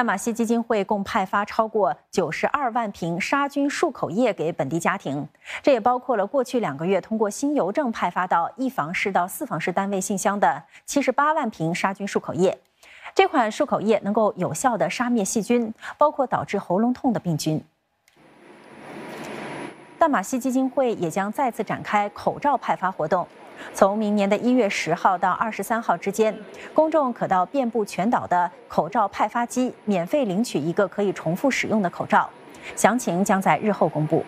淡马锡基金会共派发超过九十二万瓶杀菌漱口液给本地家庭，这也包括了过去两个月通过新邮政派发到一房市到四房市单位信箱的七十八万瓶杀菌漱口液。这款漱口液能够有效地杀灭细菌，包括导致喉咙痛的病菌。淡马锡基金会也将再次展开口罩派发活动。从明年的一月十号到二十三号之间，公众可到遍布全岛的口罩派发机免费领取一个可以重复使用的口罩，详情将在日后公布。